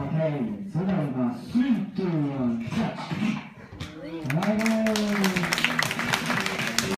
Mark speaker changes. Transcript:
Speaker 1: Okay, so